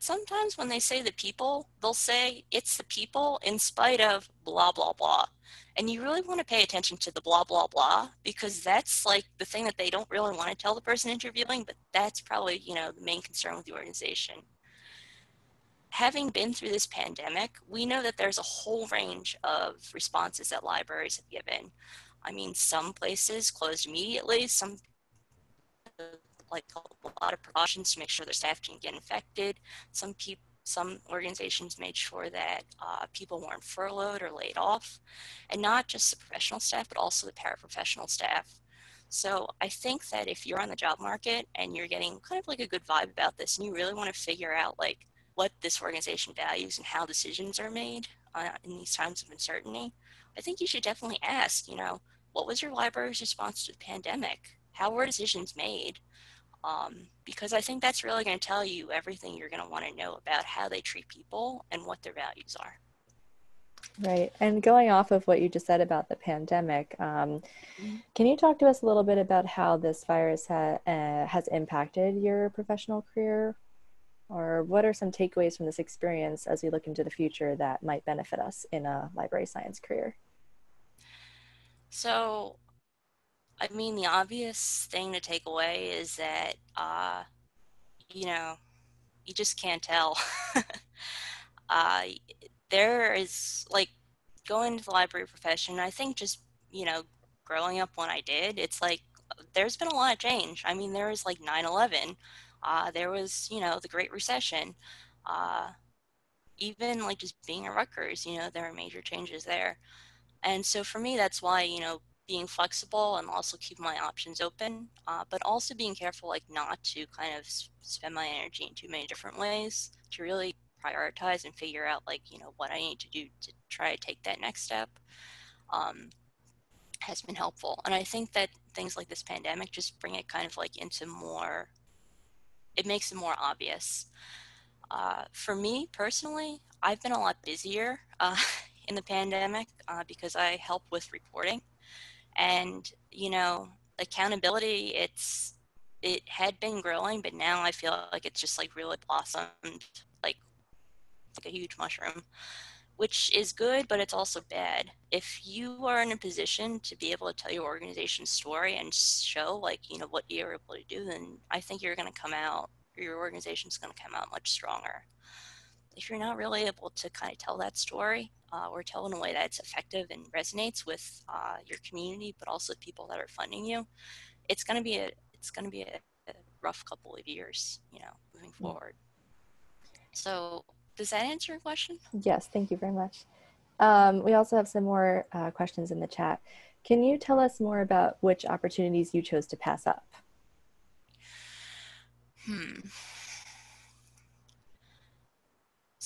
Sometimes when they say the people, they'll say it's the people in spite of blah, blah, blah. And you really want to pay attention to the blah, blah, blah, because that's like the thing that they don't really want to tell the person interviewing, but that's probably, you know, the main concern with the organization. Having been through this pandemic, we know that there's a whole range of responses that libraries have given. I mean, some places closed immediately, some like a lot of precautions to make sure their staff didn't get infected. Some people some organizations made sure that uh, people weren't furloughed or laid off, and not just the professional staff, but also the paraprofessional staff. So I think that if you're on the job market and you're getting kind of like a good vibe about this and you really want to figure out like what this organization values and how decisions are made uh, in these times of uncertainty, I think you should definitely ask, you know, what was your library's response to the pandemic? How were decisions made? Um, because I think that's really going to tell you everything you're going to want to know about how they treat people and what their values are. Right. And going off of what you just said about the pandemic, um, mm-hmm. can you talk to us a little bit about how this virus ha- uh, has impacted your professional career? Or what are some takeaways from this experience as we look into the future that might benefit us in a library science career? So, I mean, the obvious thing to take away is that, uh, you know, you just can't tell. uh, there is like going to the library profession. I think just you know, growing up when I did, it's like there's been a lot of change. I mean, there was like 9/11. Uh, there was you know the Great Recession. Uh, even like just being at Rutgers, you know, there are major changes there. And so for me, that's why, you know, being flexible and also keep my options open, uh, but also being careful, like not to kind of spend my energy in too many different ways to really prioritize and figure out like, you know, what I need to do to try to take that next step. Um, has been helpful. And I think that things like this pandemic just bring it kind of like into more, it makes it more obvious. Uh, for me personally, I've been a lot busier uh, in the pandemic uh, because I help with reporting. And, you know, accountability, it's, it had been growing, but now I feel like it's just like really blossomed like, like a huge mushroom, which is good, but it's also bad. If you are in a position to be able to tell your organization's story and show like, you know, what you're able to do, then I think you're going to come out, your organization's going to come out much stronger if you're not really able to kind of tell that story uh, or tell in a way that's effective and resonates with uh, your community, but also people that are funding you, it's going to be a it's going to be a, a, rough couple of years, you know, moving mm. forward. So, does that answer your question? Yes, thank you very much. Um, we also have some more uh, questions in the chat. Can you tell us more about which opportunities you chose to pass up? Hmm.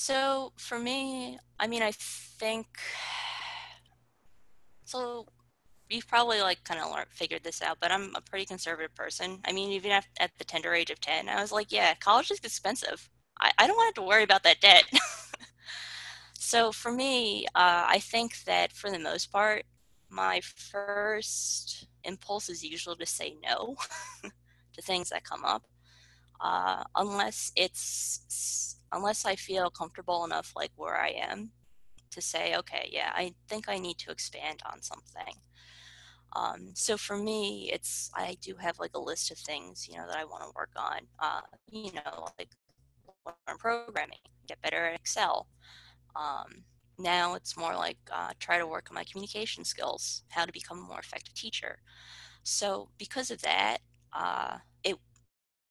So for me, I mean, I think so. You've probably like kind of figured this out, but I'm a pretty conservative person. I mean, even at, at the tender age of 10, I was like, yeah, college is expensive. I, I don't want to have to worry about that debt. so for me, uh, I think that for the most part, my first impulse is usually to say no to things that come up, uh, unless it's unless I feel comfortable enough, like where I am, to say, okay, yeah, I think I need to expand on something. Um, so for me, it's I do have like a list of things you know that I want to work on. Uh, you know, like learn programming, get better at Excel. Um, now it's more like uh, try to work on my communication skills, how to become a more effective teacher. So because of that, uh, it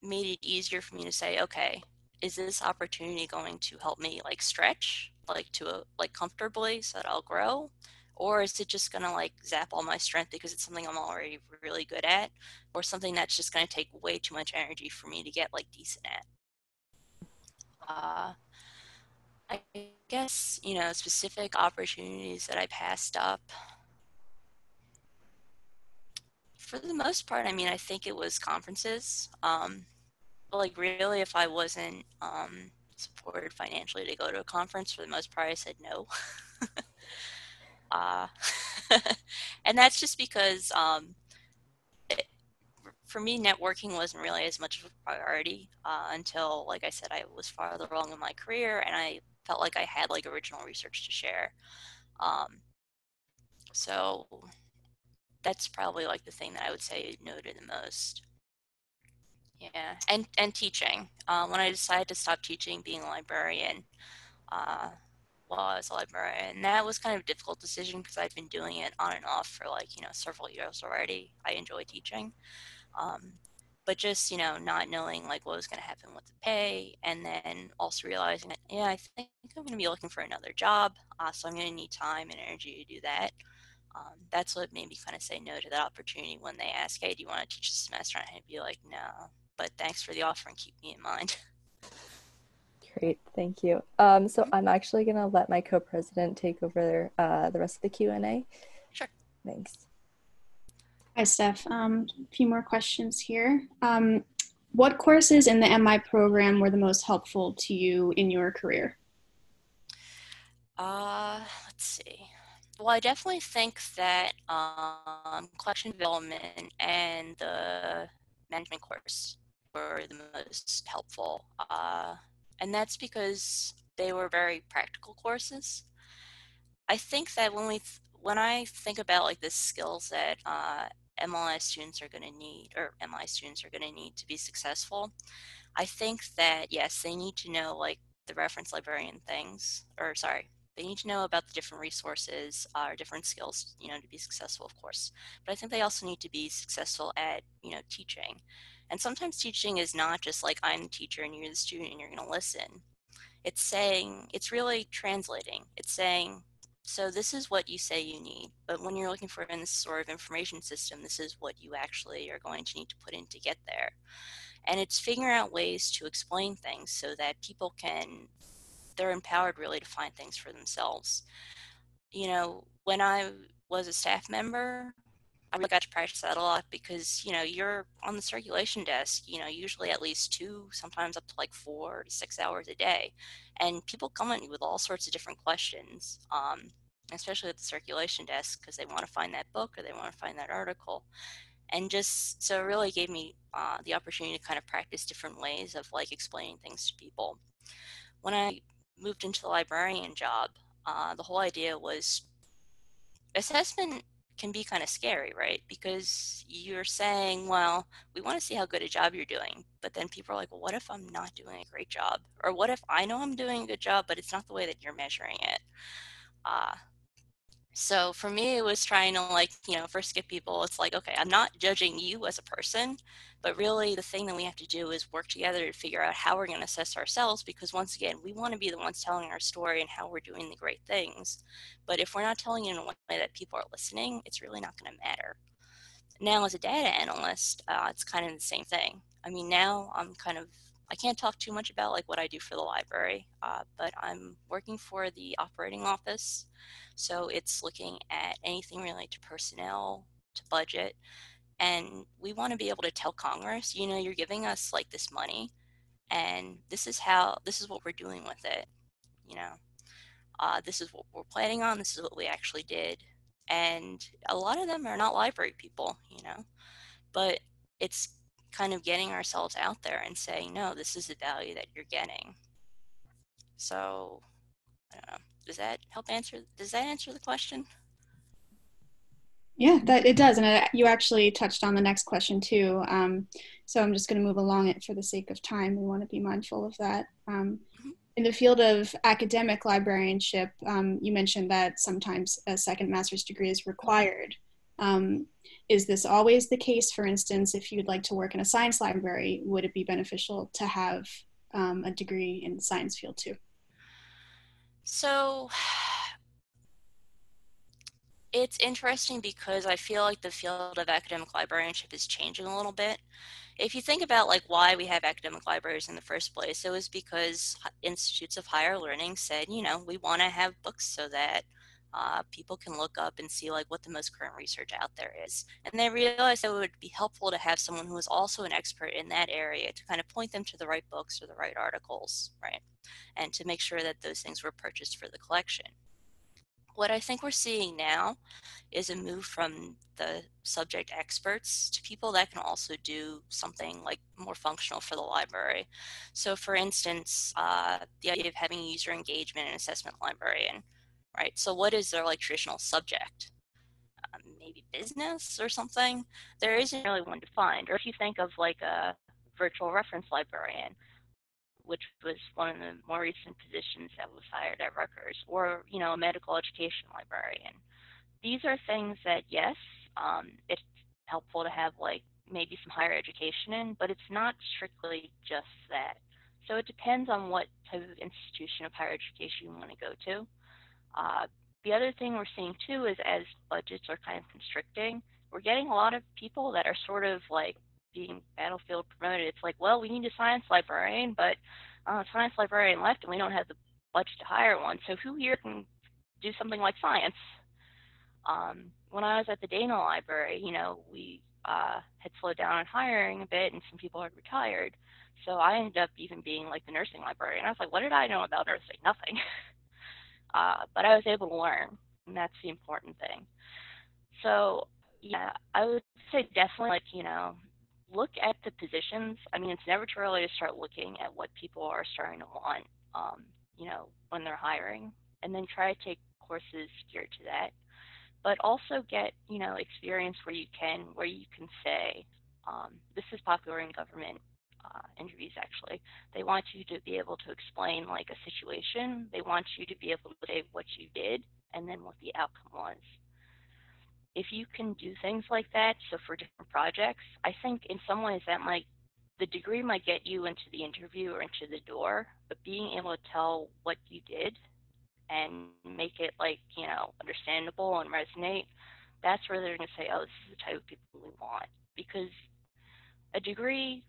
made it easier for me to say, okay, is this opportunity going to help me like stretch like to a, like comfortably so that I'll grow? Or is it just going to like zap all my strength because it's something I'm already really good at? Or something that's just going to take way too much energy for me to get like decent at? Uh, I guess you know specific opportunities that I passed up for the most part I mean I think it was conferences um, like really if I wasn't um, supported financially to go to a conference for the most part I said no. uh, and that's just because um, for me networking wasn't really as much of a priority uh, until like I said I was farther along in my career and I felt like I had like original research to share. Um, so that's probably like the thing that I would say no to the most. Yeah, and and teaching. Uh, when I decided to stop teaching, being a librarian, uh, was a librarian, that was kind of a difficult decision because I'd been doing it on and off for like you know several years already. I enjoy teaching, um, but just you know not knowing like what was going to happen with the pay, and then also realizing that yeah, I think I'm going to be looking for another job, uh, so I'm going to need time and energy to do that. Um, that's what made me kind of say no to that opportunity when they ask, "Hey, do you want to teach a semester?" And I'd be like, "No," but thanks for the offer and keep me in mind. Great, thank you. Um, so I'm actually gonna let my co-president take over uh, the rest of the Q and A. Sure. Thanks. Hi, Steph. Um, a few more questions here. Um, what courses in the MI program were the most helpful to you in your career? Uh, let's see. Well, I definitely think that um, collection development and the management course were the most helpful. Uh, and that's because they were very practical courses. I think that when we th- when I think about like the skills that uh, MLI students are going to need, or MI students are going to need to be successful, I think that yes, they need to know like the reference librarian things, or sorry, they need to know about the different resources uh, or different skills, you know, to be successful, of course. But I think they also need to be successful at, you know, teaching. And sometimes teaching is not just like I'm the teacher and you're the student and you're going to listen. It's saying, it's really translating. It's saying, so this is what you say you need, but when you're looking for in this sort of information system, this is what you actually are going to need to put in to get there. And it's figuring out ways to explain things so that people can, they're empowered really to find things for themselves. You know, when I was a staff member, I really got to practice that a lot because, you know, you're on the circulation desk, you know, usually at least two, sometimes up to like four to six hours a day. And people come at you with all sorts of different questions, um, especially at the circulation desk because they want to find that book or they want to find that article. And just so it really gave me uh, the opportunity to kind of practice different ways of like explaining things to people. When I moved into the librarian job, uh, the whole idea was assessment can be kind of scary, right? Because you're saying, well, we want to see how good a job you're doing. But then people are like, well, what if I'm not doing a great job? Or what if I know I'm doing a good job, but it's not the way that you're measuring it? Uh, so for me, it was trying to like, you know, first get people, it's like, okay, I'm not judging you as a person, but really the thing that we have to do is work together to figure out how we're going to assess ourselves because once again, we want to be the ones telling our story and how we're doing the great things. But if we're not telling it in a way that people are listening, it's really not going to matter. Now, as a data analyst, uh, it's kind of the same thing. I mean, now I'm kind of I can't talk too much about like what I do for the library, uh, but I'm working for the operating office. So it's looking at anything related to personnel, to budget. And we want to be able to tell Congress, you know, you're giving us like this money and this is how, this is what we're doing with it. You know, uh, this is what we're planning on. This is what we actually did. And a lot of them are not library people, you know, but it's kind of getting ourselves out there and saying, no, this is the value that you're getting. So, I don't know. Does that help answer? Does that answer the question? Yeah, that it does, and it, you actually touched on the next question too. Um, so I'm just going to move along it for the sake of time. We want to be mindful of that. Um, mm-hmm. In the field of academic librarianship, um, you mentioned that sometimes a second master's degree is required. Um, is this always the case? For instance, if you'd like to work in a science library, would it be beneficial to have um, a degree in science field too? So it's interesting because I feel like the field of academic librarianship is changing a little bit. If you think about like why we have academic libraries in the first place, it was because institutes of higher learning said, you know, we want to have books so that uh, people can look up and see like what the most current research out there is. And they realized that it would be helpful to have someone who is also an expert in that area to kind of point them to the right books or the right articles, right? And to make sure that those things were purchased for the collection. What I think we're seeing now is a move from the subject experts to people that can also do something like more functional for the library. So, for instance, uh, the idea of having a user engagement and assessment librarian right? So what is their like traditional subject? Um, maybe business or something. There isn't really one defined. Or if you think of like a virtual reference librarian, which was one of the more recent positions that was hired at Rutgers, or you know a medical education librarian. These are things that yes, um, it's helpful to have like maybe some higher education in, but it's not strictly just that. So it depends on what type of institution of higher education you want to go to. Uh, the other thing we're seeing too is as budgets are kind of constricting, we're getting a lot of people that are sort of like being battlefield promoted. It's like, well, we need a science librarian, but uh, science librarian left, and we don't have the budget to hire one. So who here can do something like science? Um, when I was at the Dana Library, you know, we uh, had slowed down on hiring a bit, and some people had retired. So I ended up even being like the nursing librarian. I was like, what did I know about nursing? Nothing. uh, but I was able to learn, and that's the important thing. So yeah, I would say definitely like you know look at the positions. I mean, it's never too early to start looking at what people are starting to want, um, you know, when they're hiring, and then try to take courses geared to that. But also get, you know, experience where you can, where you can say, um, this is popular in government uh, interviews actually. They want you to be able to explain like a situation. They want you to be able to say what you did and then what the outcome was if you can do things like that, so for different projects, I think in some ways that might the degree might get you into the interview or into the door, but being able to tell what you did and make it like, you know, understandable and resonate, that's where they're going to say, oh, this is the type of people we want. Because a degree,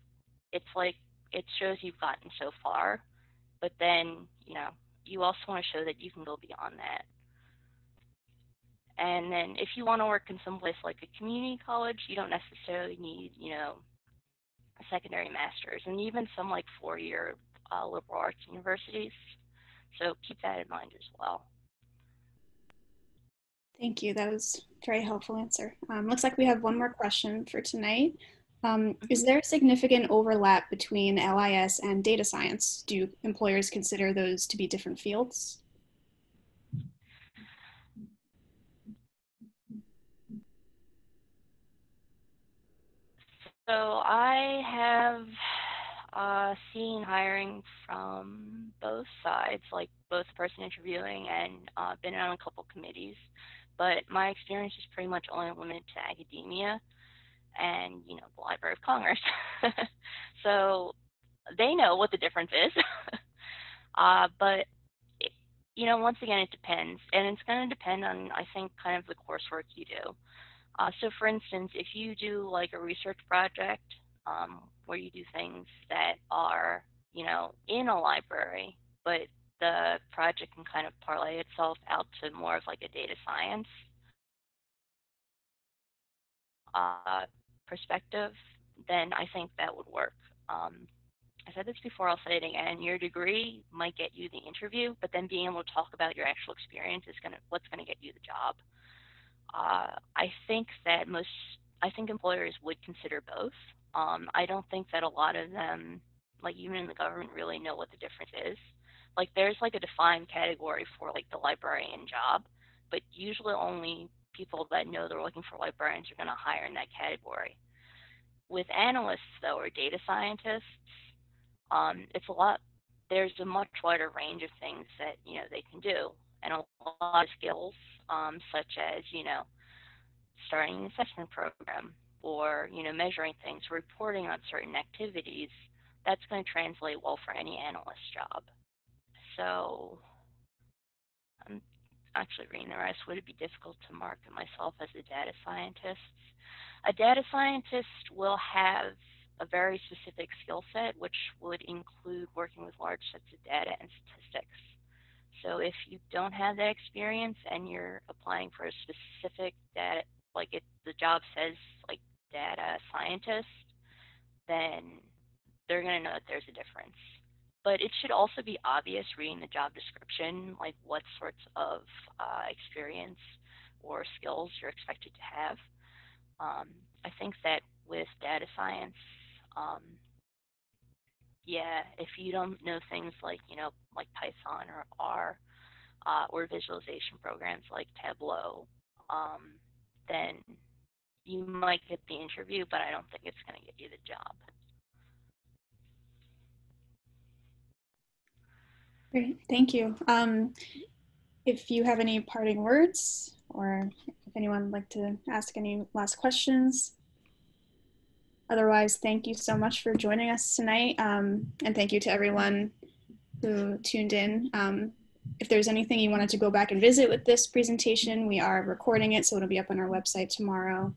it's like, it shows you've gotten so far, but then, you know, you also want to show that you can go beyond that. And then if you want to work in some place like a community college, you don't necessarily need, you know, a secondary master's, and even some like four-year uh, liberal arts universities. So keep that in mind as well. Thank you. That was a very helpful answer. Um, looks like we have one more question for tonight. Um, is mm-hmm. there a significant overlap between LIS and data science? Do employers consider those to be different fields? So I have uh, seen hiring from both sides, like both person interviewing and uh, been on a couple committees. But my experience is pretty much only limited to academia and, you know, the Library of Congress. so they know what the difference is. uh, but, it, you know, once again, it depends. And it's going to depend on, I think, kind of the coursework you do. Uh, so for instance, if you do like a research project um, where you do things that are, you know, in a library, but the project can kind of parlay itself out to more of like a data science uh, perspective, then I think that would work. Um, I said this before, I'll say it again. Your degree might get you the interview, but then being able to talk about your actual experience is gonna what's gonna get you the job. Uh, I think that most, I think employers would consider both. Um, I don't think that a lot of them, like even in the government, really know what the difference is. Like there's like a defined category for like the librarian job, but usually only people that know they're looking for librarians are going to hire in that category. With analysts though, or data scientists, um, it's a lot. There's a much wider range of things that you know they can do, and a lot of skills um, such as, you know, starting an assessment program or, you know, measuring things, reporting on certain activities, that's going to translate well for any analyst job. So actually reading the rest. Would it be difficult to market myself as a data scientist? A data scientist will have a very specific skill set, which would include working with large sets of data and statistics. So if you don't have that experience and you're applying for a specific data, like it, the job says like data scientist, then they're going to know that there's a difference. But it should also be obvious reading the job description, like what sorts of uh, experience or skills you're expected to have. Um, I think that with data science, um, yeah, if you don't know things like, you know, like Python or R, uh, or visualization programs like Tableau, um, then you might get the interview, but I don't think it's going to get you the job. Great, thank you. Um, if you have any parting words, or if anyone would like to ask any last questions, Otherwise, thank you so much for joining us tonight. Um, and thank you to everyone who tuned in. Um, if there's anything you wanted to go back and visit with this presentation, we are recording it, so it'll be up on our website tomorrow.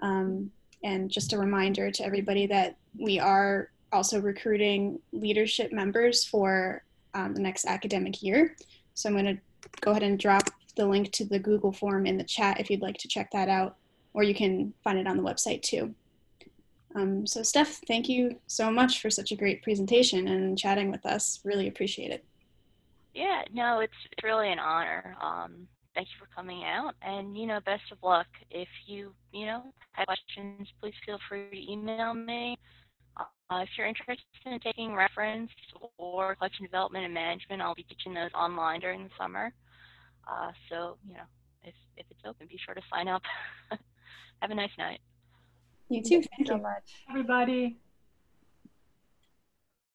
Um, and just a reminder to everybody that we are also recruiting leadership members for um, the next academic year. So I'm going to go ahead and drop the link to the Google form in the chat if you'd like to check that out, or you can find it on the website too. Um, so Steph, thank you so much for such a great presentation and chatting with us. Really appreciate it. Yeah, no, it's really an honor. Um, thank you for coming out, and you know, best of luck. If you you know have questions, please feel free to email me. Uh, if you're interested in taking reference or collection development and management, I'll be teaching those online during the summer. Uh, so you know, if if it's open, be sure to sign up. have a nice night. You too. Thank you so much. Everybody.